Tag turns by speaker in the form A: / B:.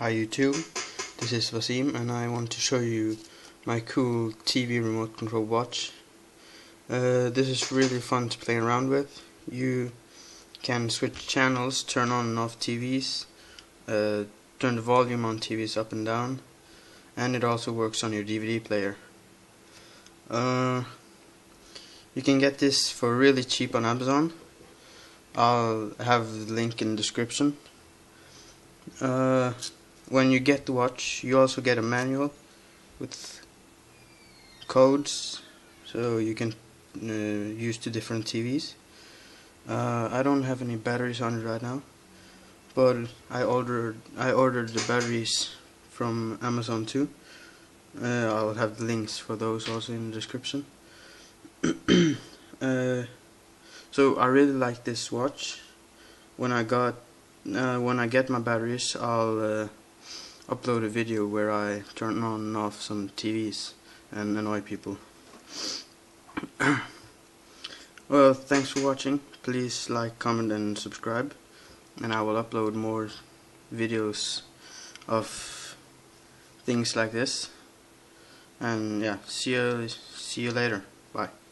A: Hi YouTube, this is Wasim and I want to show you my cool TV remote control watch. Uh, this is really fun to play around with. You can switch channels, turn on and off TVs, uh, turn the volume on TVs up and down, and it also works on your DVD player. Uh, you can get this for really cheap on Amazon. I'll have the link in the description. Uh, when you get the watch, you also get a manual with codes, so you can uh, use to different TVs. Uh, I don't have any batteries on it right now, but I ordered I ordered the batteries from Amazon too. Uh, I'll have the links for those also in the description. uh, so I really like this watch. When I got uh, when I get my batteries, I'll uh, upload a video where I turn on and off some TVs and annoy people. well, thanks for watching. Please like, comment and subscribe. And I will upload more videos of things like this. And yeah, see you see you later. Bye.